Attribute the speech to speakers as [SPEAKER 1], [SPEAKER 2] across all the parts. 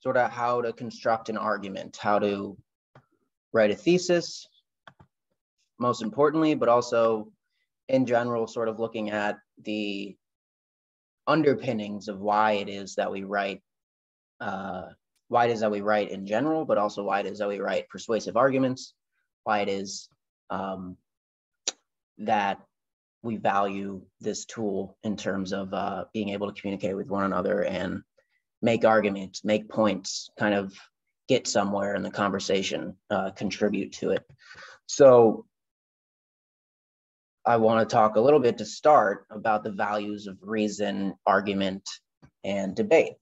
[SPEAKER 1] sort of how to construct an argument, how to write a thesis, most importantly, but also in general, sort of looking at the underpinnings of why it is that we write, uh, why it is that we write in general, but also why it is that we write persuasive arguments, why it is um, that we value this tool in terms of uh, being able to communicate with one another and make arguments, make points, kind of get somewhere in the conversation, uh, contribute to it. So I want to talk a little bit to start about the values of reason, argument, and debate.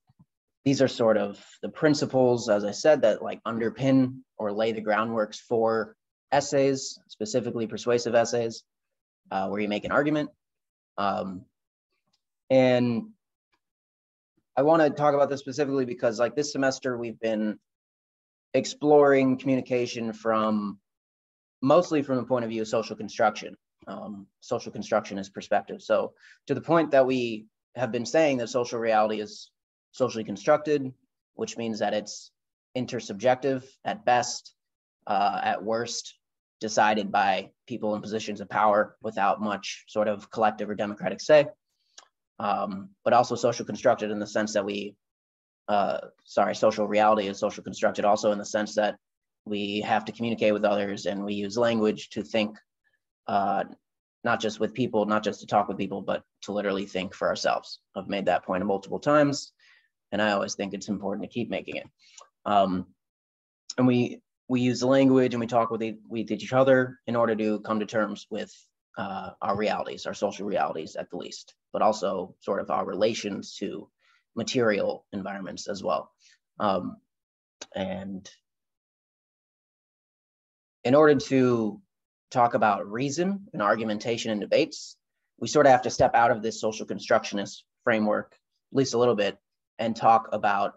[SPEAKER 1] These are sort of the principles, as I said, that like underpin or lay the groundworks for essays, specifically persuasive essays, uh, where you make an argument. Um, and I want to talk about this specifically because, like this semester, we've been exploring communication from mostly from the point of view of social construction, um, social constructionist perspective. So, to the point that we have been saying that social reality is socially constructed, which means that it's intersubjective at best, uh, at worst, decided by people in positions of power without much sort of collective or democratic say, um, but also social constructed in the sense that we, uh, sorry, social reality is social constructed also in the sense that we have to communicate with others and we use language to think, uh, not just with people, not just to talk with people, but to literally think for ourselves. I've made that point multiple times, and I always think it's important to keep making it. Um, and we we use language and we talk with, with each other in order to come to terms with uh, our realities, our social realities at the least, but also sort of our relations to material environments as well. Um, and in order to talk about reason and argumentation and debates, we sort of have to step out of this social constructionist framework, at least a little bit, and talk about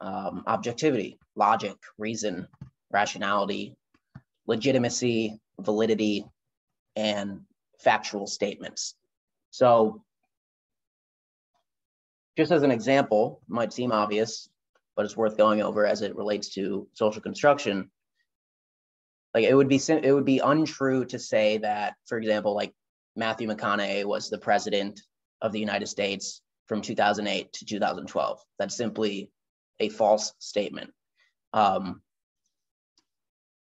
[SPEAKER 1] um, objectivity, logic, reason, rationality, legitimacy, validity, and factual statements. So just as an example, might seem obvious, but it's worth going over as it relates to social construction. Like it would be it would be untrue to say that, for example, like Matthew McConaughey was the president of the United States from 2008 to 2012. That's simply a false statement. Um,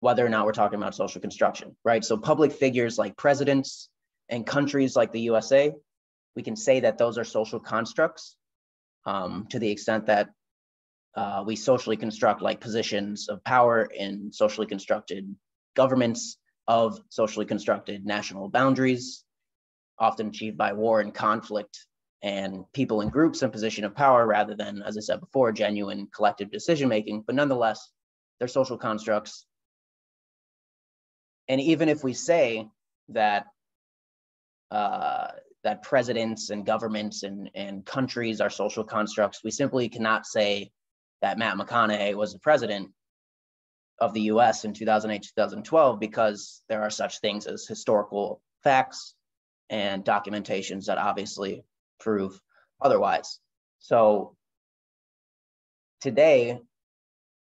[SPEAKER 1] whether or not we're talking about social construction, right? So public figures like presidents and countries like the USA, we can say that those are social constructs um, to the extent that uh, we socially construct like positions of power in socially constructed governments of socially constructed national boundaries, often achieved by war and conflict and people in groups in position of power rather than, as I said before, genuine collective decision making. But nonetheless, they're social constructs and even if we say that uh, that presidents and governments and, and countries are social constructs, we simply cannot say that Matt McConaughey was the president of the US in 2008, 2012, because there are such things as historical facts and documentations that obviously prove otherwise. So today,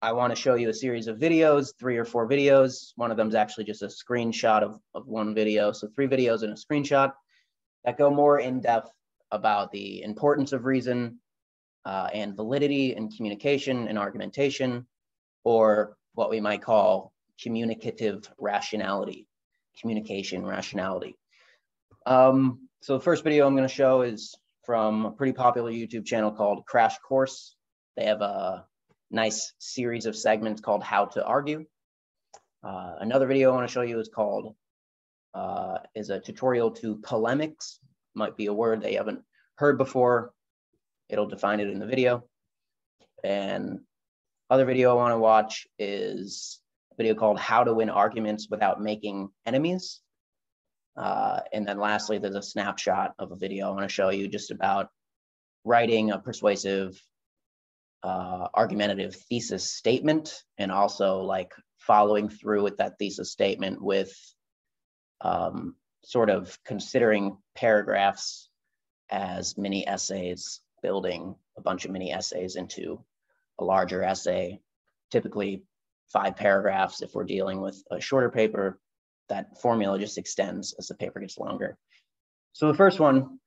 [SPEAKER 1] I want to show you a series of videos, three or four videos. One of them is actually just a screenshot of, of one video. So three videos and a screenshot that go more in depth about the importance of reason uh, and validity in communication and argumentation, or what we might call communicative rationality, communication rationality. Um, so the first video I'm going to show is from a pretty popular YouTube channel called Crash Course. They have a nice series of segments called How to Argue. Uh, another video I want to show you is called, uh, is a tutorial to polemics. Might be a word they haven't heard before. It'll define it in the video. And other video I want to watch is a video called How to Win Arguments Without Making Enemies. Uh, and then lastly, there's a snapshot of a video I want to show you just about writing a persuasive uh, argumentative thesis statement and also like following through with that thesis statement with um, sort of considering paragraphs as mini essays, building a bunch of mini essays into a larger essay, typically five paragraphs. If we're dealing with a shorter paper, that formula just extends as the paper gets longer. So the first one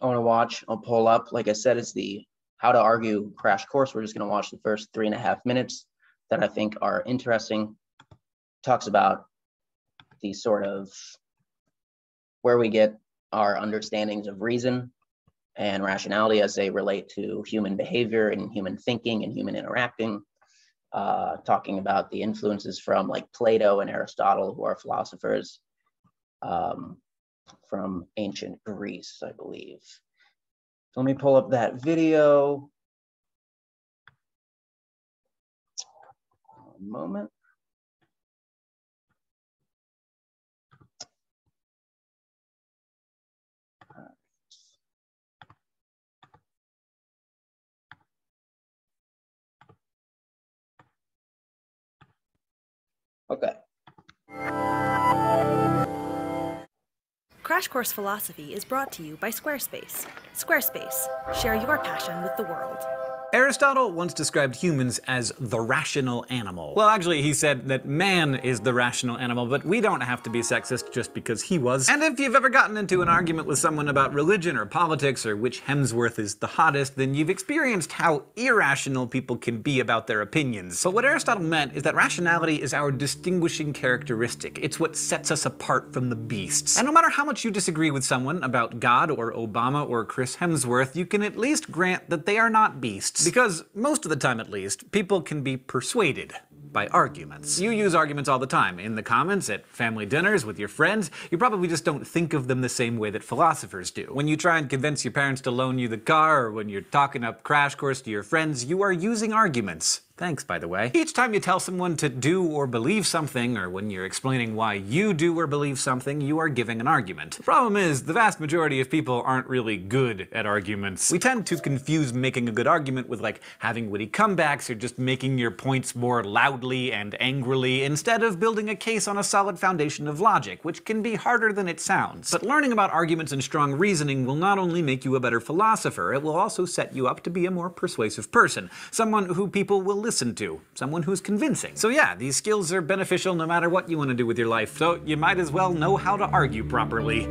[SPEAKER 1] I want to watch, I'll pull up, like I said, is the how to argue crash course. We're just going to watch the first three and a half minutes that I think are interesting. Talks about the sort of where we get our understandings of reason and rationality as they relate to human behavior and human thinking and human interacting. Uh, talking about the influences from like Plato and Aristotle, who are philosophers um, from ancient Greece, I believe. So let me pull up that video. Moment. Okay.
[SPEAKER 2] Crash Course Philosophy is brought to you by Squarespace. Squarespace, share your passion with the world.
[SPEAKER 3] Aristotle once described humans as the rational animal. Well, actually, he said that man is the rational animal, but we don't have to be sexist just because he was. And if you've ever gotten into an argument with someone about religion or politics or which Hemsworth is the hottest, then you've experienced how irrational people can be about their opinions. But what Aristotle meant is that rationality is our distinguishing characteristic. It's what sets us apart from the beasts. And no matter how much you disagree with someone about God or Obama or Chris Hemsworth, you can at least grant that they are not beasts. Because most of the time at least, people can be persuaded by arguments. You use arguments all the time, in the comments, at family dinners, with your friends. You probably just don't think of them the same way that philosophers do. When you try and convince your parents to loan you the car, or when you're talking up crash course to your friends, you are using arguments. Thanks, by the way. Each time you tell someone to do or believe something, or when you're explaining why you do or believe something, you are giving an argument. The problem is, the vast majority of people aren't really good at arguments. We tend to confuse making a good argument with like having witty comebacks or just making your points more loudly and angrily instead of building a case on a solid foundation of logic, which can be harder than it sounds. But learning about arguments and strong reasoning will not only make you a better philosopher, it will also set you up to be a more persuasive person, someone who people will listen to, someone who's convincing. So yeah, these skills are beneficial no matter what you want to do with your life, so you might as well know how to argue properly.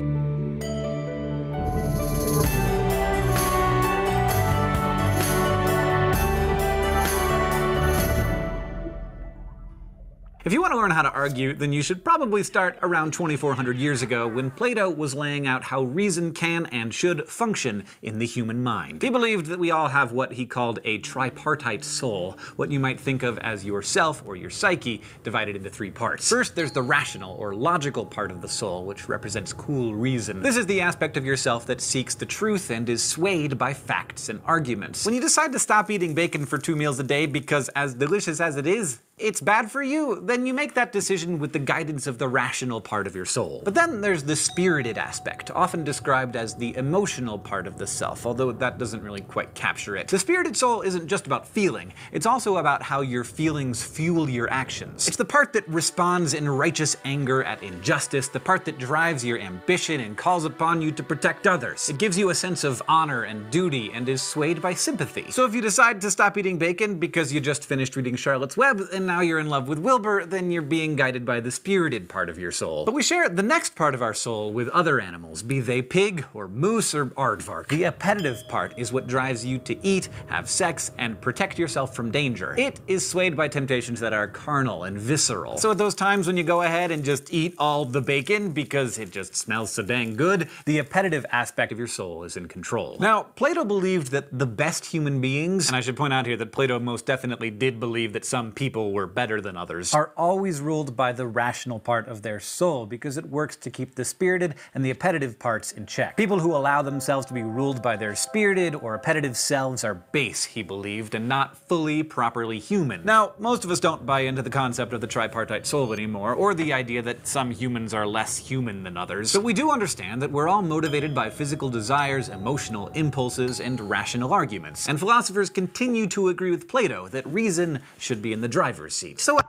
[SPEAKER 3] If you want to learn how to argue, then you should probably start around 2400 years ago when Plato was laying out how reason can and should function in the human mind. He believed that we all have what he called a tripartite soul, what you might think of as yourself or your psyche divided into three parts. First, there's the rational or logical part of the soul, which represents cool reason. This is the aspect of yourself that seeks the truth and is swayed by facts and arguments. When you decide to stop eating bacon for two meals a day because as delicious as it is, it's bad for you, then you make that decision with the guidance of the rational part of your soul. But then there's the spirited aspect, often described as the emotional part of the self, although that doesn't really quite capture it. The spirited soul isn't just about feeling, it's also about how your feelings fuel your actions. It's the part that responds in righteous anger at injustice, the part that drives your ambition and calls upon you to protect others. It gives you a sense of honor and duty and is swayed by sympathy. So if you decide to stop eating bacon because you just finished reading Charlotte's Web and now you're in love with Wilbur, then you're being guided by the spirited part of your soul. But we share the next part of our soul with other animals, be they pig or moose or aardvark. The appetitive part is what drives you to eat, have sex, and protect yourself from danger. It is swayed by temptations that are carnal and visceral. So at those times when you go ahead and just eat all the bacon because it just smells so dang good, the appetitive aspect of your soul is in control. Now, Plato believed that the best human beings, and I should point out here that Plato most definitely did believe that some people were better than others,
[SPEAKER 4] are always ruled by the rational part of their soul because it works to keep the spirited and the appetitive parts in check. People who allow themselves to be ruled by their spirited or appetitive selves are base, he believed, and not fully properly human.
[SPEAKER 3] Now, most of us don't buy into the concept of the tripartite soul anymore, or the idea that some humans are less human than others, but we do understand that we're all motivated by physical desires, emotional impulses, and rational arguments. And philosophers continue to agree with Plato that reason should be in the driver's seat. So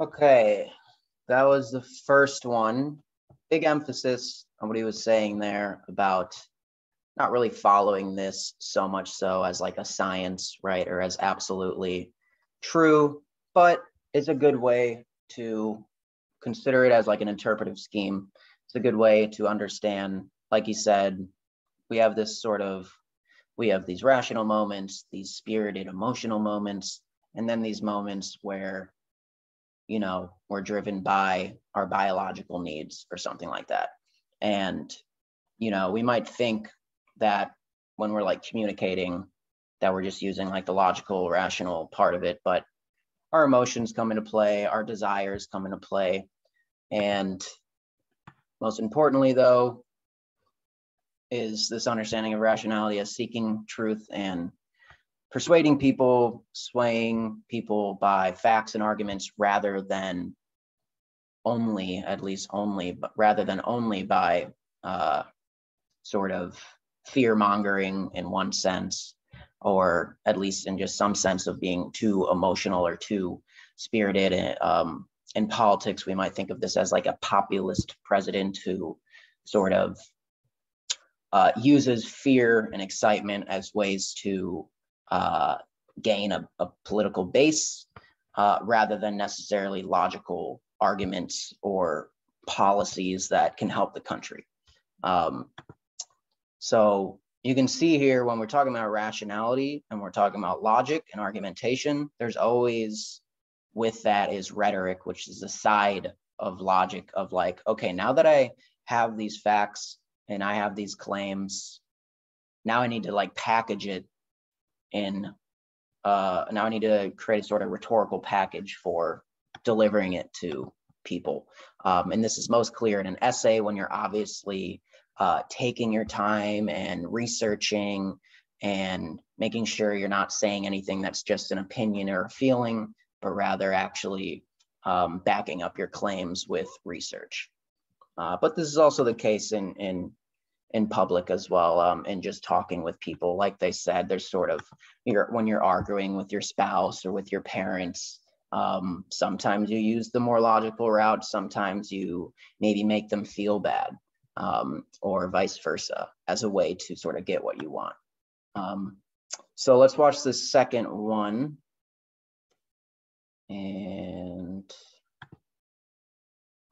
[SPEAKER 1] Okay, that was the first one. Big emphasis on what he was saying there about not really following this so much so as like a science, right, or as absolutely true, but it's a good way to consider it as like an interpretive scheme. It's a good way to understand, like he said, we have this sort of we have these rational moments, these spirited emotional moments, and then these moments where you know we're driven by our biological needs or something like that. And you know, we might think that when we're like communicating that we're just using like the logical rational part of it but our emotions come into play our desires come into play and most importantly though is this understanding of rationality as seeking truth and persuading people swaying people by facts and arguments rather than only at least only but rather than only by uh, sort of fear mongering in one sense, or at least in just some sense of being too emotional or too spirited. Um, in politics, we might think of this as like a populist president who sort of uh, uses fear and excitement as ways to uh, gain a, a, political base uh, rather than necessarily logical arguments or policies that can help the country. Um, so you can see here when we're talking about rationality and we're talking about logic and argumentation, there's always with that is rhetoric, which is a side of logic of like, okay, now that I have these facts and I have these claims, now I need to like package it in, uh, now I need to create a sort of rhetorical package for delivering it to people. Um, and this is most clear in an essay when you're obviously uh, taking your time and researching and making sure you're not saying anything that's just an opinion or a feeling, but rather actually um, backing up your claims with research. Uh, but this is also the case in in in public as well, um, and just talking with people. Like they said, there's sort of you're when you're arguing with your spouse or with your parents. Um, sometimes you use the more logical route. Sometimes you maybe make them feel bad um, or vice versa as a way to sort of get what you want. Um, so let's watch the second one. And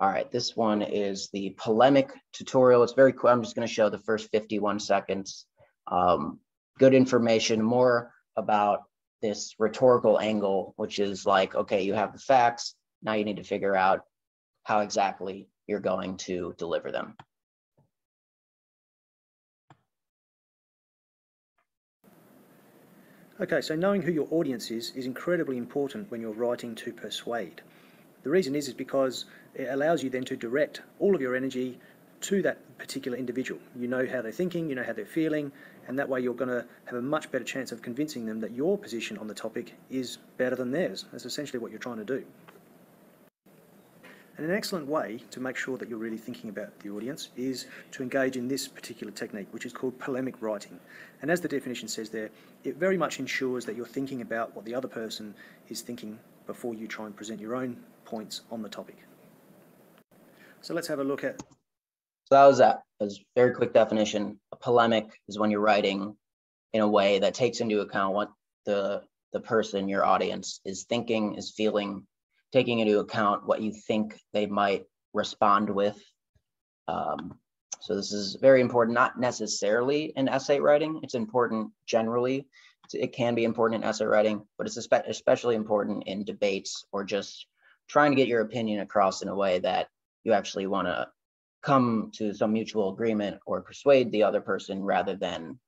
[SPEAKER 1] all right, this one is the polemic tutorial. It's very cool. I'm just going to show the first 51 seconds. Um, good information, more about this rhetorical angle, which is like, okay, you have the facts. Now you need to figure out how exactly you're going to deliver them.
[SPEAKER 5] Okay, so knowing who your audience is is incredibly important when you're writing to persuade. The reason is, is because it allows you then to direct all of your energy to that particular individual. You know how they're thinking, you know how they're feeling, and that way you're going to have a much better chance of convincing them that your position on the topic is better than theirs. That's essentially what you're trying to do. And an excellent way to make sure that you're really thinking about the audience is to engage in this particular technique, which is called polemic writing. And as the definition says there, it very much ensures that you're thinking about what the other person is thinking before you try and present your own points on the topic. So let's have a look at.
[SPEAKER 1] So that was that. As very quick definition. A polemic is when you're writing in a way that takes into account what the the person, your audience, is thinking, is feeling, taking into account what you think they might respond with. Um, so this is very important, not necessarily in essay writing. It's important generally. It can be important in essay writing, but it's especially important in debates or just trying to get your opinion across in a way that you actually want to come to some mutual agreement or persuade the other person rather than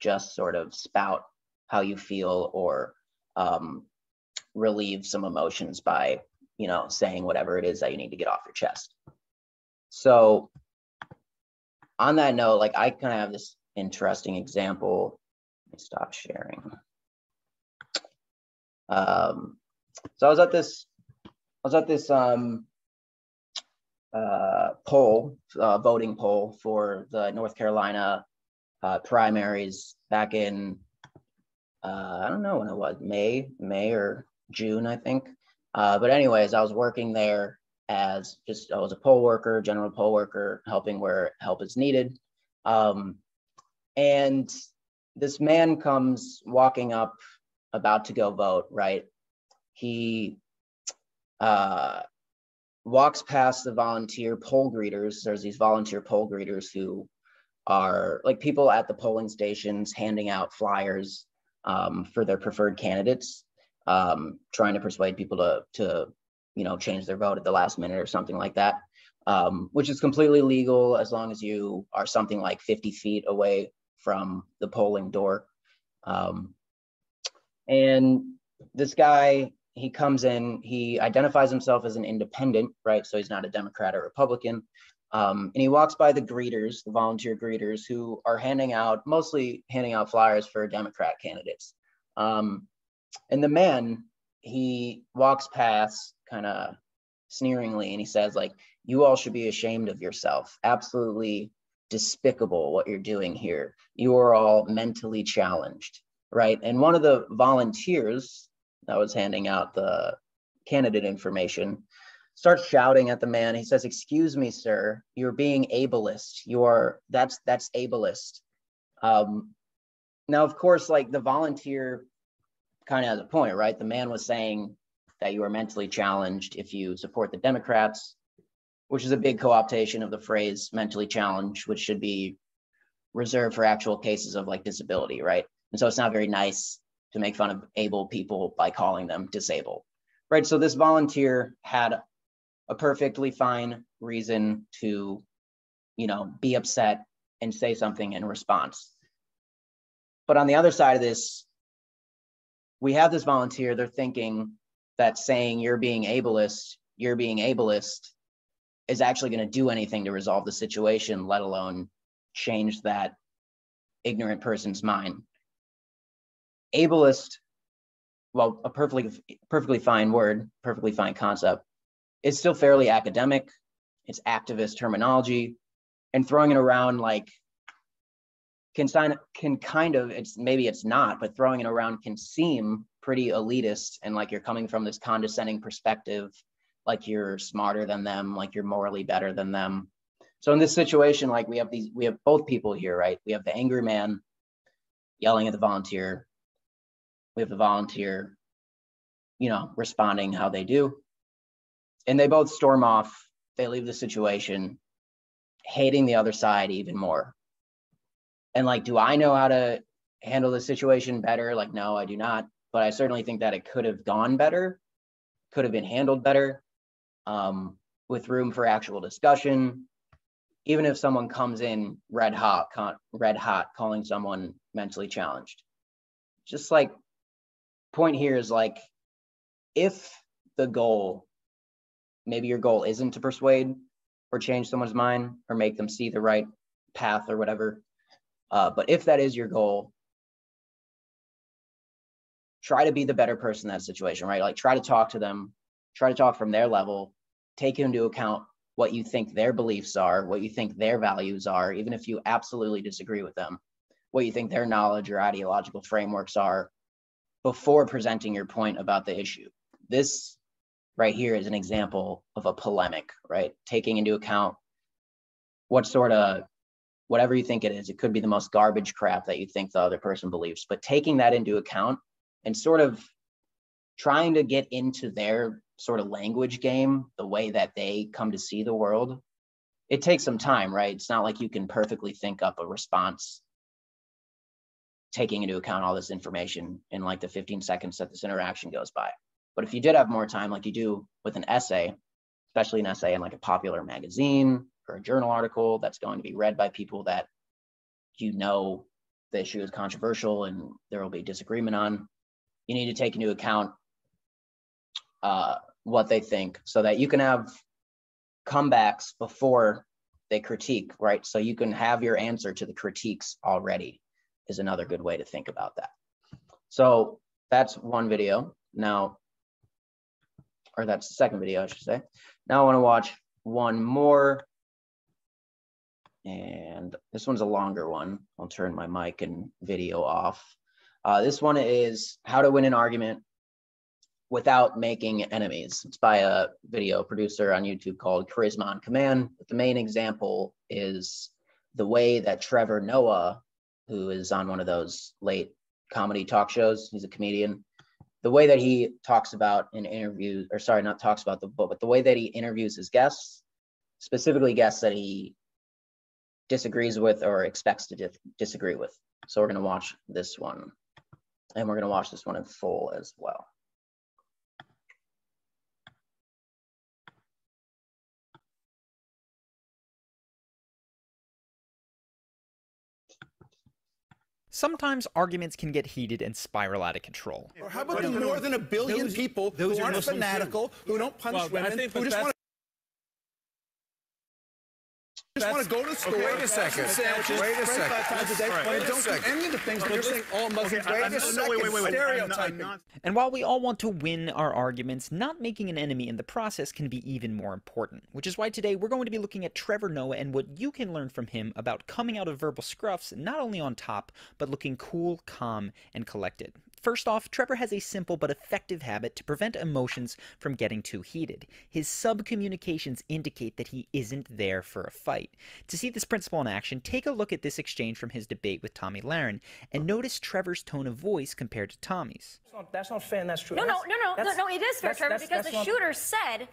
[SPEAKER 1] just sort of spout how you feel or um, relieve some emotions by, you know, saying whatever it is that you need to get off your chest. So on that note, like I kind of have this interesting example. Let me stop sharing. Um, so I was at this, I was at this um, uh, poll, uh, voting poll for the North Carolina uh, primaries back in uh, I don't know when it was, May, May or June, I think. Uh, but anyways, I was working there as just I was a poll worker, general poll worker, helping where help is needed. Um, And this man comes walking up, about to go vote, right? He uh, walks past the volunteer poll greeters. There's these volunteer poll greeters who are like people at the polling stations handing out flyers um, for their preferred candidates, um, trying to persuade people to, to, you know, change their vote at the last minute or something like that, um, which is completely legal as long as you are something like 50 feet away from the polling door. Um, and this guy, he comes in, he identifies himself as an independent, right? So he's not a Democrat or Republican. Um, and he walks by the greeters, the volunteer greeters, who are handing out, mostly handing out flyers for Democrat candidates. Um, and the man, he walks past kind of sneeringly and he says, like, you all should be ashamed of yourself. Absolutely despicable what you're doing here. You are all mentally challenged, right? And one of the volunteers that was handing out the candidate information starts shouting at the man. He says, "Excuse me, sir, you're being ableist. You are that's that's ableist." Um, now, of course, like the volunteer kind of has a point, right? The man was saying that you are mentally challenged if you support the Democrats, which is a big co-optation of the phrase mentally challenged, which should be reserved for actual cases of like disability, right? And so it's not very nice to make fun of able people by calling them disabled, right? So this volunteer had a perfectly fine reason to, you know, be upset and say something in response. But on the other side of this, we have this volunteer, they're thinking that saying you're being ableist, you're being ableist is actually going to do anything to resolve the situation, let alone change that ignorant person's mind. Ableist, well, a perfectly perfectly fine word, perfectly fine concept, it's still fairly academic. It's activist terminology, and throwing it around like can sign can kind of it's maybe it's not, but throwing it around can seem pretty elitist and like you're coming from this condescending perspective, like you're smarter than them, like you're morally better than them. So in this situation, like we have these, we have both people here, right? We have the angry man yelling at the volunteer. We have the volunteer, you know, responding how they do and they both storm off. They leave the situation, hating the other side even more. And like, do I know how to handle the situation better? Like, no, I do not. But I certainly think that it could have gone better, could have been handled better, um, with room for actual discussion. Even if someone comes in red hot, con- red hot, calling someone mentally challenged, just like point here is like, if the goal maybe your goal isn't to persuade or change someone's mind or make them see the right path or whatever. Uh, but if that is your goal, try to be the better person in that situation, right? Like try to talk to them, try to talk from their level, take into account what you think their beliefs are, what you think their values are, even if you absolutely disagree with them, what you think their knowledge or ideological frameworks are before presenting your point about the issue. This right here is an example of a polemic, right? Taking into account what sort of whatever you think it is, it could be the most garbage crap that you think the other person believes, but taking that into account and sort of trying to get into their sort of language game, the way that they come to see the world, it takes some time, right? It's not like you can perfectly think up a response taking into account all this information in like the 15 seconds that this interaction goes by. But if you did have more time, like you do with an essay, especially an essay in like a popular magazine or a journal article that's going to be read by people that you know the issue is controversial and there will be disagreement on, you need to take into account uh, what they think so that you can have comebacks before they critique, right? So you can have your answer to the critiques already is another good way to think about that. So that's one video. Now, or that's the second video, I should say. Now I want to watch one more. And this one's a longer one. I'll turn my mic and video off. Uh, this one is how to win an argument without making enemies. It's by a video producer on YouTube called Charisma on Command. But the main example is the way that Trevor Noah, who is on one of those late comedy talk shows. He's a comedian. The way that he talks about in interviews, or sorry, not talks about the book, but the way that he interviews his guests, specifically guests that he disagrees with or expects to dis- disagree with. So we're going to watch this one, and we're going to watch this one in full as well.
[SPEAKER 6] Sometimes arguments can get heated and spiral out of control.
[SPEAKER 7] Or how about the more than a billion
[SPEAKER 8] those-
[SPEAKER 7] people
[SPEAKER 8] those
[SPEAKER 7] who
[SPEAKER 8] are
[SPEAKER 7] aren't
[SPEAKER 8] Muslim
[SPEAKER 7] fanatical, who don't punch
[SPEAKER 8] Well,
[SPEAKER 7] women, who just want to just want to go to the store.
[SPEAKER 8] wait a second.
[SPEAKER 7] Sandwiches,
[SPEAKER 8] Wait a
[SPEAKER 7] French
[SPEAKER 8] second.
[SPEAKER 7] fries times a day.
[SPEAKER 8] All right.
[SPEAKER 7] When
[SPEAKER 8] Wait
[SPEAKER 7] they
[SPEAKER 8] a
[SPEAKER 7] don't do
[SPEAKER 8] second.
[SPEAKER 7] any of the things,
[SPEAKER 8] But
[SPEAKER 7] they're
[SPEAKER 8] you're
[SPEAKER 7] saying all Muslims.
[SPEAKER 8] Okay,
[SPEAKER 7] wait
[SPEAKER 8] I'm-
[SPEAKER 7] a
[SPEAKER 8] no,
[SPEAKER 7] second.
[SPEAKER 8] wait, wait, wait, wait. I'm not- I'm
[SPEAKER 7] Stereotyping.
[SPEAKER 8] not-
[SPEAKER 6] And while we all want to win our arguments, not making an enemy in the process can be even more important. Which is why today we're going to be looking at Trevor Noah and what you can learn from him about coming out of verbal scruffs not only on top, but looking cool, calm, and collected. First off, Trevor has a simple but effective habit to prevent emotions from getting too heated. His subcommunications indicate that he isn't there for a fight. To see this principle in action, take a look at this exchange from his debate with Tomi Lahren and notice Trevor's tone of voice compared to Tomi's.
[SPEAKER 9] That's not, that's not fair, and that's true.
[SPEAKER 10] No, no,
[SPEAKER 9] That's-
[SPEAKER 10] no, no, no,
[SPEAKER 9] that's-
[SPEAKER 10] no. It is fair,
[SPEAKER 9] that's-
[SPEAKER 10] Trevor,
[SPEAKER 9] that's-
[SPEAKER 10] because
[SPEAKER 9] that's
[SPEAKER 10] the
[SPEAKER 9] not-
[SPEAKER 10] shooter said,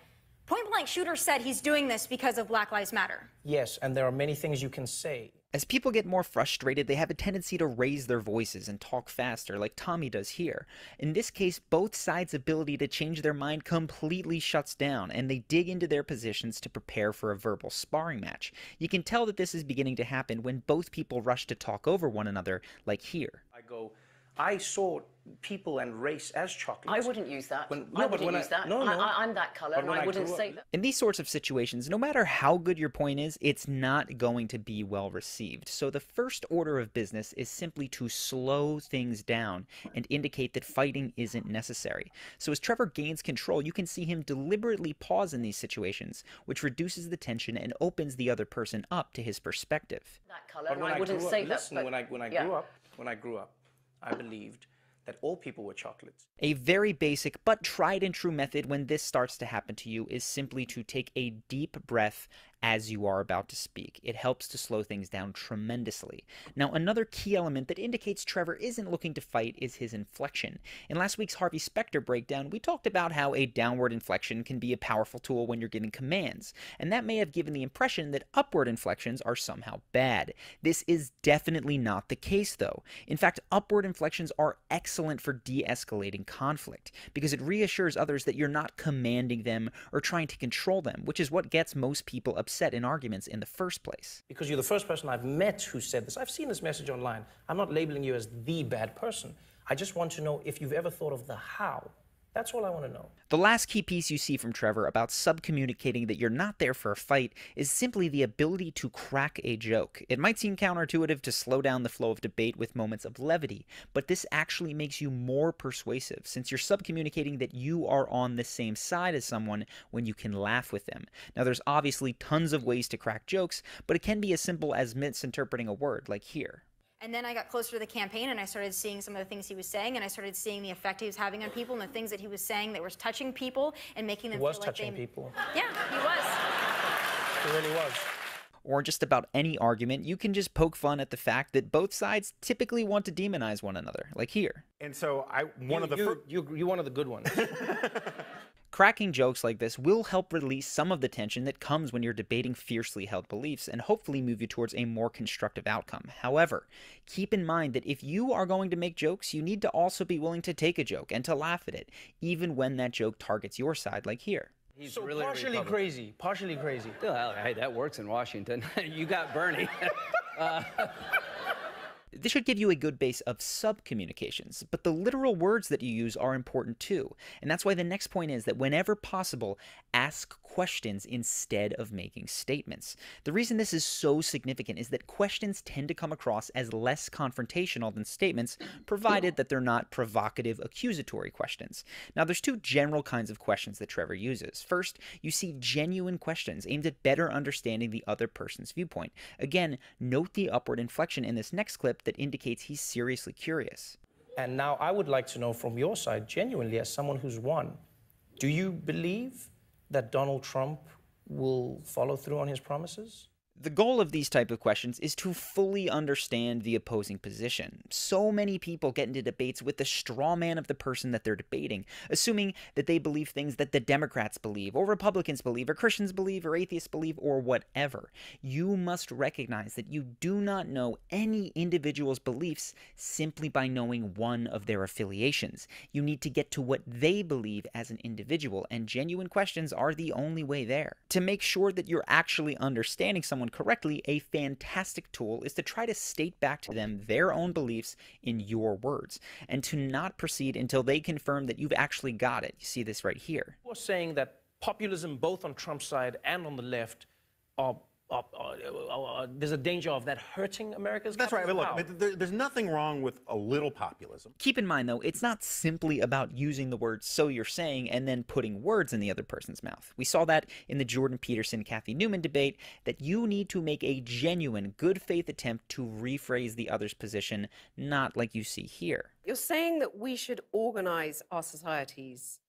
[SPEAKER 10] point blank, shooter said he's doing this because of Black Lives Matter.
[SPEAKER 9] Yes, and there are many things you can say.
[SPEAKER 6] As people get more frustrated, they have a tendency to raise their voices and talk faster, like Tomi does here. In this case, both sides' ability to change their mind completely shuts down, and they dig into their positions to prepare for a verbal sparring match. You can tell that this is beginning to happen when both people rush to talk over one another, like here.
[SPEAKER 9] I go, I saw people and race as chocolates.
[SPEAKER 11] I wouldn't use that.
[SPEAKER 9] When-
[SPEAKER 11] I
[SPEAKER 9] no, but
[SPEAKER 11] wouldn't
[SPEAKER 9] when I-
[SPEAKER 11] use that.
[SPEAKER 9] no,
[SPEAKER 11] I,
[SPEAKER 9] no.
[SPEAKER 11] I, am that colour, and I
[SPEAKER 9] I
[SPEAKER 11] wouldn't
[SPEAKER 9] grew
[SPEAKER 11] say
[SPEAKER 9] up-
[SPEAKER 11] that.
[SPEAKER 6] In these sorts of situations, no matter how good your point is, it's not going to be well received. So the first order of business is simply to slow things down and indicate that fighting isn't necessary. So as Trevor gains control, you can see him deliberately pause in these situations, which reduces the tension and opens the other person up to his perspective.
[SPEAKER 11] That colour, and
[SPEAKER 9] when
[SPEAKER 11] I wouldn't
[SPEAKER 9] grew up,
[SPEAKER 11] say that.
[SPEAKER 9] listen,
[SPEAKER 11] but-
[SPEAKER 9] when I when I
[SPEAKER 11] yeah.
[SPEAKER 9] grew up, when I grew up, I believed that all people were chocolates.
[SPEAKER 6] A very basic but tried and true method when this starts to happen to you is simply to take a deep breath as you are about to speak. It helps to slow things down tremendously. Now, another key element that indicates Trevor isn't looking to fight is his inflection. In last week's Harvey Specter breakdown, we talked about how a downward inflection can be a powerful tool when you're giving commands, and that may have given the impression that upward inflections are somehow bad. This is definitely not the case, though. In fact, upward inflections are excellent for de escalating conflict because it reassures others that you're not commanding them or trying to control them, which is what gets most people upset in arguments in the first place.
[SPEAKER 9] Because you're the first person I've met who said this. I've seen this message online. I'm not labeling you as the bad person. I just want to know if you've ever thought of the how. That's all I want to know.
[SPEAKER 6] The last key piece you see from Trevor about subcommunicating that you're not there for a fight is simply the ability to crack a joke. It might seem counterintuitive to slow down the flow of debate with moments of levity, but this actually makes you more persuasive since you're subcommunicating that you are on the same side as someone when you can laugh with them. Now, there's obviously tons of ways to crack jokes, but it can be as simple as misinterpreting a word, like here.
[SPEAKER 10] And then I got closer to the campaign and I started seeing some of the things he was saying and I started seeing the effect he was having on people and the things that he was saying that was touching people and making
[SPEAKER 9] He
[SPEAKER 10] them
[SPEAKER 9] was
[SPEAKER 10] feel like
[SPEAKER 9] touching
[SPEAKER 10] they...
[SPEAKER 9] people.
[SPEAKER 10] Yeah, he was.
[SPEAKER 9] He really was.
[SPEAKER 6] or just about any argument, you can just poke fun at the fact that both sides typically want to demonize one another, like here.
[SPEAKER 8] And so I one
[SPEAKER 9] you,
[SPEAKER 8] of the
[SPEAKER 9] you,
[SPEAKER 8] fir-
[SPEAKER 9] you, you're one of the good ones.
[SPEAKER 6] Cracking jokes like this will help release some of the tension that comes when you're debating fiercely held beliefs and hopefully move you towards a more constructive outcome. However, keep in mind that if you are going to make jokes, you need to also be willing to take a joke and to laugh at it, even when that joke targets your side, like here.
[SPEAKER 12] He's
[SPEAKER 9] so
[SPEAKER 12] really
[SPEAKER 9] partially crazy. Partially crazy.
[SPEAKER 12] Well, hey, that works in Washington. you got Bernie. uh,
[SPEAKER 6] This should give you a good base of sub-communications, but the literal words that you use are important too. And that's why the next point is that whenever possible, ask questions instead of making statements. The reason this is so significant is that questions tend to come across as less confrontational than statements, provided that they're not provocative, accusatory questions. Now, there's two general kinds of questions that Trevor uses. First, you see genuine questions aimed at better understanding the other person's viewpoint. Again, note the upward inflection in this next clip that indicates he's seriously curious.
[SPEAKER 9] And now I would like to know from your side, genuinely, as someone who's won, do you believe that Donald Trump will follow through on his promises?
[SPEAKER 6] The goal of these type of questions is to fully understand the opposing position. So many people get into debates with the straw man of the person that they're debating, assuming that they believe things that the Democrats believe, or Republicans believe, or Christians believe, or atheists believe, or whatever. You must recognize that you do not know any individual's beliefs simply by knowing one of their affiliations. You need to get to what they believe as an individual, and genuine questions are the only way there. To make sure that you're actually understanding someone correctly, a fantastic tool is to try to state back to them their own beliefs in your words, and to not proceed until they confirm that you've actually got it. You see this right here.
[SPEAKER 9] You're saying that populism, both on Trump's side and on the left, are uh, uh, uh, there's a danger of that hurting America's.
[SPEAKER 8] That's right. But look,
[SPEAKER 9] How?
[SPEAKER 8] but there, there's nothing wrong with a little populism.
[SPEAKER 6] Keep in mind, though, it's not simply about using the word so you're saying and then putting words in the other person's mouth. We saw that in the Jordan Peterson Cathy Newman debate that you need to make a genuine, good faith attempt to rephrase the other's position, not like you see here.
[SPEAKER 11] You're saying that we should organize our societies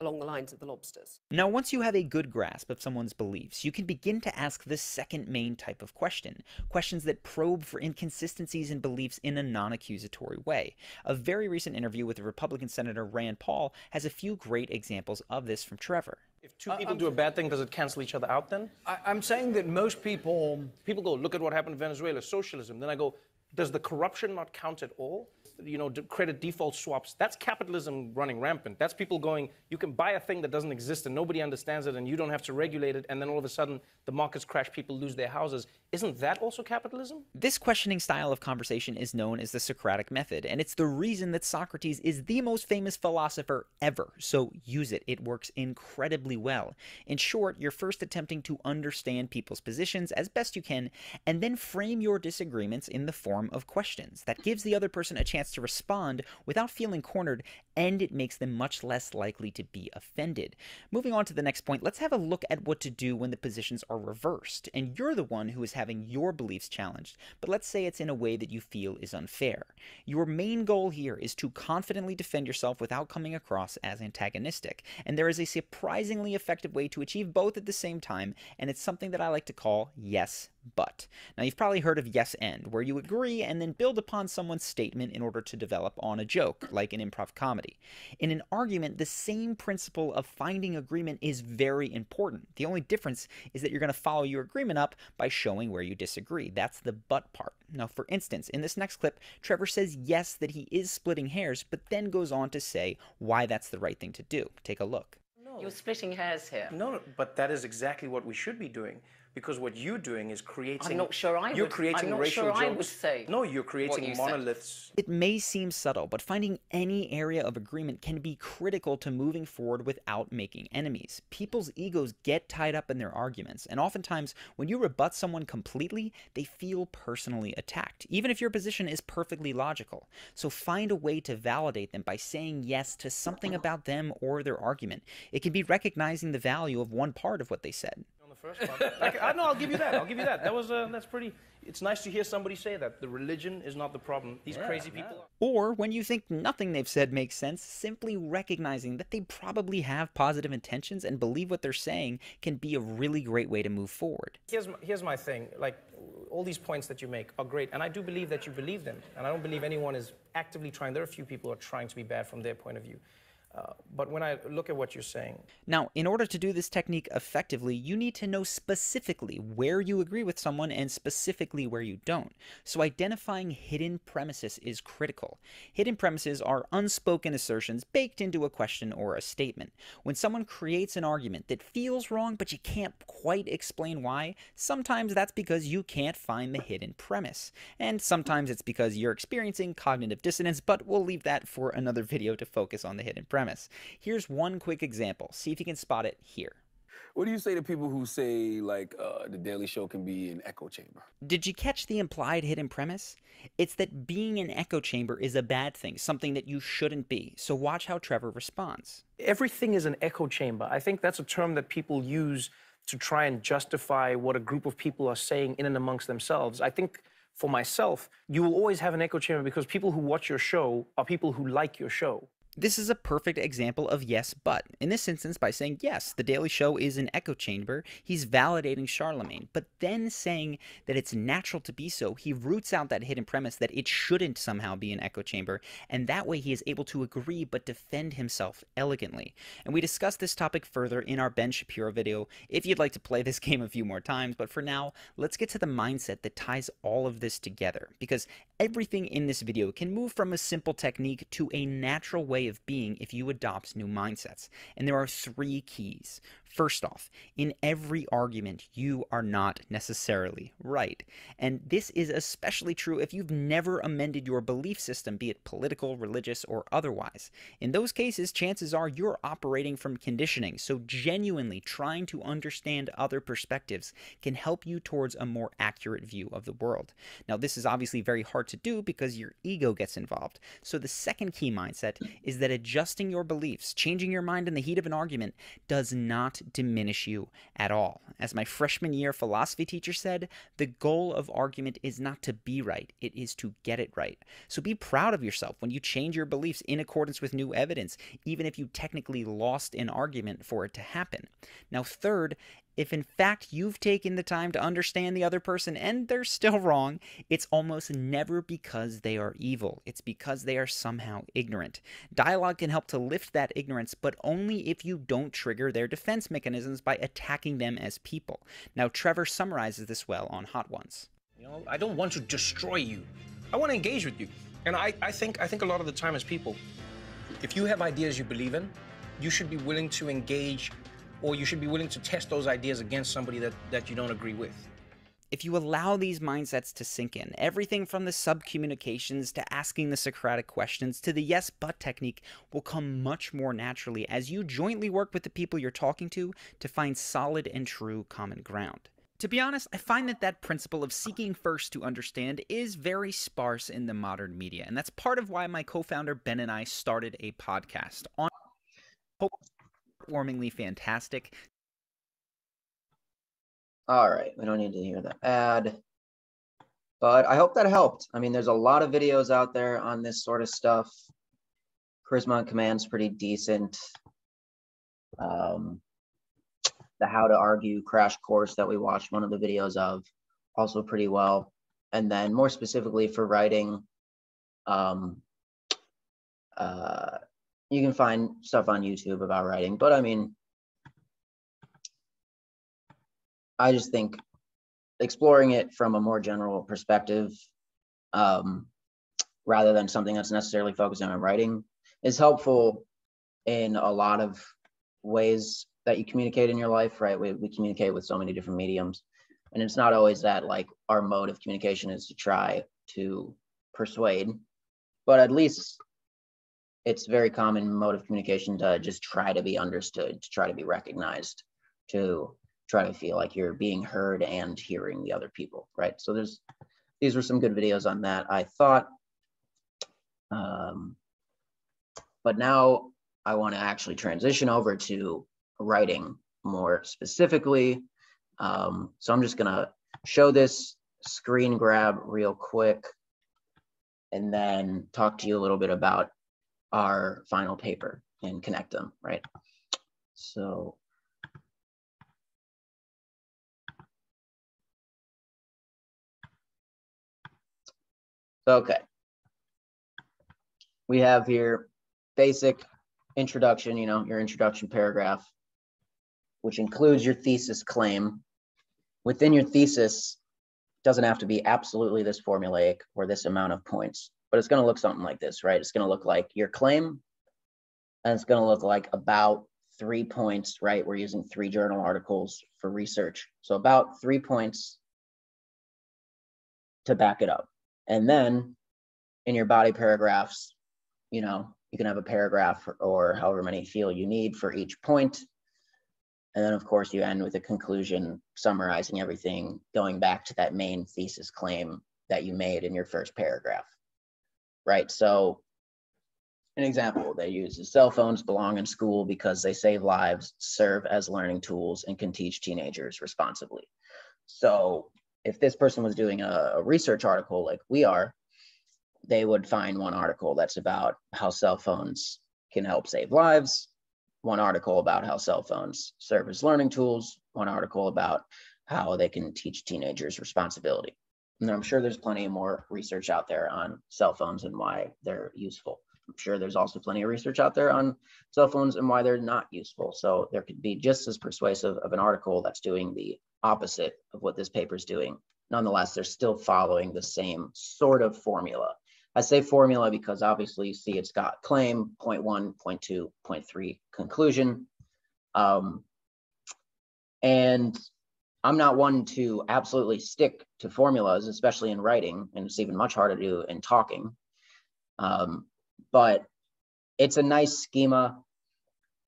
[SPEAKER 11] along the lines of the lobsters.
[SPEAKER 6] Now, once you have a good grasp of someone's beliefs, you can begin to ask the second main type of question questions that probe for inconsistencies in beliefs in a non accusatory way. A very recent interview with the Republican Senator Rand Paul has a few great examples of this from Trevor.
[SPEAKER 9] If two people do a bad thing, does it cancel each other out then?
[SPEAKER 12] I, I'm saying that most people.
[SPEAKER 9] People go, look at what happened in Venezuela, socialism. Then I go, does the corruption not count at all? You know, credit default swaps. That's capitalism running rampant. That's people going, you can buy a thing that doesn't exist and nobody understands it and you don't have to regulate it. And then all of a sudden the markets crash, people lose their houses. Isn't that also capitalism?
[SPEAKER 6] This questioning style of conversation is known as the Socratic method, and it's the reason that Socrates is the most famous philosopher ever. So use it, it works incredibly well. In short, you're first attempting to understand people's positions as best you can, and then frame your disagreements in the form of questions. That gives the other person a chance to respond without feeling cornered, and it makes them much less likely to be offended. Moving on to the next point, let's have a look at what to do when the positions are reversed, and you're the one who is having your beliefs challenged, but let's say it's in a way that you feel is unfair. Your main goal here is to confidently defend yourself without coming across as antagonistic, and there is a surprisingly effective way to achieve both at the same time, and it's something that I like to call yes but. Now, you've probably heard of yes and, where you agree and then build upon someone's statement in order to develop on a joke, like in improv comedy. In an argument, the same principle of finding agreement is very important. The only difference is that you're going to follow your agreement up by showing where you disagree. That's the but part. Now, for instance, in this next clip, Trevor says yes that he is splitting hairs, but then goes on to say why that's the right thing to do. Take a look.
[SPEAKER 13] You're splitting hairs here.
[SPEAKER 9] No, no, but that is exactly what we should be doing. Because what you're doing is creating.
[SPEAKER 13] I'm not sure I
[SPEAKER 9] You're
[SPEAKER 13] would-
[SPEAKER 9] creating
[SPEAKER 13] I'm not
[SPEAKER 9] racial
[SPEAKER 13] sure
[SPEAKER 9] jokes.
[SPEAKER 13] I would say
[SPEAKER 9] No, you're
[SPEAKER 13] what
[SPEAKER 9] creating
[SPEAKER 13] you said.
[SPEAKER 9] monoliths.
[SPEAKER 6] It may seem subtle, but finding any area of agreement can be critical to moving forward without making enemies. People's egos get tied up in their arguments, and oftentimes, when you rebut someone completely, they feel personally attacked, even if your position is perfectly logical. So find a way to validate them by saying yes to something about them or their argument. It can be recognizing the value of one part of what they said.
[SPEAKER 9] On the first one. Like, I know, I'll give you that. I'll give you that. That was uh, that's pretty. It's nice to hear somebody say that the religion is not the problem. These crazy people.
[SPEAKER 6] Or when you think nothing they've said makes sense, simply recognizing that they probably have positive intentions and believe what they're saying can be a really great way to move forward.
[SPEAKER 9] Here's my, here's my thing. Like all these points that you make are great, and I do believe that you believe them, and I don't believe anyone is actively trying. There are a few people who are trying to be bad from their point of view. Uh, but when I look at what you're saying,
[SPEAKER 6] Now, in order to do this technique effectively, you need to know specifically where you agree with someone and specifically where you don't. So, identifying hidden premises is critical. Hidden premises are unspoken assertions baked into a question or a statement. When someone creates an argument that feels wrong but you can't quite explain why, sometimes that's because you can't find the hidden premise. And sometimes it's because you're experiencing cognitive dissonance, but we'll leave that for another video to focus on the hidden premise. Here's one quick example. See if you can spot it here.
[SPEAKER 14] What do you say to people who say like uh, the Daily Show can be an echo chamber?
[SPEAKER 6] Did you catch the implied hidden premise? It's that being an echo chamber is a bad thing, something that you shouldn't be. So watch how Trevor responds.
[SPEAKER 9] everything is an echo chamber. I think that's a term that people use to try and justify what a group of people are saying in and amongst themselves. I think for myself, you will always have an echo chamber because people who watch your show are people who like your show.
[SPEAKER 6] This is a perfect example of yes, but. In this instance, by saying yes, The Daily Show is an echo chamber, he's validating Charlamagne, but then saying that it's natural to be so, he roots out that hidden premise that it shouldn't somehow be an echo chamber, and that way he is able to agree but defend himself elegantly. And we discussed this topic further in our Ben Shapiro video if you'd like to play this game a few more times, but for now, let's get to the mindset that ties all of this together, because everything in this video can move from a simple technique to a natural way of being if you adopt new mindsets. And there are three keys. First off, in every argument, you are not necessarily right. And this is especially true if you've never amended your belief system, be it political, religious, or otherwise. In those cases, chances are you're operating from conditioning, so genuinely trying to understand other perspectives can help you towards a more accurate view of the world. Now, this is obviously very hard to do because your ego gets involved. So, the second key mindset is that adjusting your beliefs, changing your mind in the heat of an argument, does not diminish you at all. As my freshman year philosophy teacher said, the goal of argument is not to be right, it is to get it right. So be proud of yourself when you change your beliefs in accordance with new evidence, even if you technically lost an argument for it to happen. Now, third, if in fact you've taken the time to understand the other person and they're still wrong, it's almost never because they are evil. It's because they are somehow ignorant. Dialogue can help to lift that ignorance, but only if you don't trigger their defense mechanisms by attacking them as people. Now, Trevor summarizes this well on Hot Ones.
[SPEAKER 9] You know, I don't want to destroy you. I want to engage with you. And I, I think I think a lot of the time as people, if you have ideas you believe in, you should be willing to engage or you should be willing to test those ideas against somebody that, that you don't agree with.
[SPEAKER 6] If you allow these mindsets to sink in, everything from the subcommunications to asking the Socratic questions to the yes but technique will come much more naturally as you jointly work with the people you're talking to to find solid and true common ground. To be honest, I find that that principle of seeking first to understand is very sparse in the modern media, and that's part of why my co-founder Ben and I started a podcast on heartwarmingly fantastic.
[SPEAKER 1] All right, we don't need to hear the ad, but I hope that helped. I mean, there's a lot of videos out there on this sort of stuff. Charisma on Command's pretty decent. Um, the How to Argue crash course that we watched one of the videos of, also pretty well. And then more specifically for writing, um, uh, you can find stuff on YouTube about writing, but I mean, I just think exploring it from a more general perspective, um, rather than something that's necessarily focused on writing, is helpful in a lot of ways that you communicate in your life, right? We, we communicate with so many different mediums. And it's not always that like our mode of communication is to try to persuade, but at least it's very common mode of communication to just try to be understood, to try to be recognized, to try to feel like you're being heard and hearing the other people, right? So there's these were some good videos on that. I thought, um, but now I want to actually transition over to writing more specifically. Um, so I'm just gonna show this screen grab real quick and then talk to you a little bit about our final paper and connect them, right? So okay. We have here basic introduction, you know, your introduction paragraph, which includes your thesis claim. Within your thesis, doesn't have to be absolutely this formulaic or this amount of points but it's going to look something like this, right? It's going to look like your claim, and it's going to look like about three points, right? We're using three journal articles for research. So about three points to back it up. And then in your body paragraphs, you know, you can have a paragraph or however many feel you need for each point. And then, of course, you end with a conclusion summarizing everything, going back to that main thesis claim that you made in your first paragraph right? So an example they use is cell phones belong in school because they save lives, serve as learning tools, and can teach teenagers responsibly. So if this person was doing a, research article like we are, they would find one article that's about how cell phones can help save lives, one article about how cell phones serve as learning tools, one article about how they can teach teenagers responsibility. And I'm sure there's plenty more research out there on cell phones and why they're useful. I'm sure there's also plenty of research out there on cell phones and why they're not useful. So there could be just as persuasive of an article that's doing the opposite of what this paper is doing. Nonetheless, they're still following the same sort of formula. I say formula because obviously you see it's got claim, point one, point two, point three, conclusion. Um, and I'm not one to absolutely stick to formulas, especially in writing, and it's even much harder to do in talking. Um, but it's a nice schema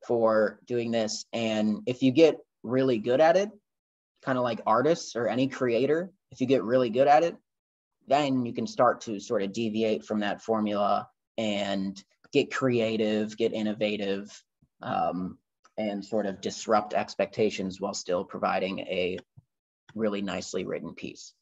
[SPEAKER 1] for doing this. And if you get really good at it, kind of like artists or any creator, if you get really good at it, then you can start to sort of deviate from that formula and get creative, get innovative, um, and sort of disrupt expectations while still providing a really nicely written piece.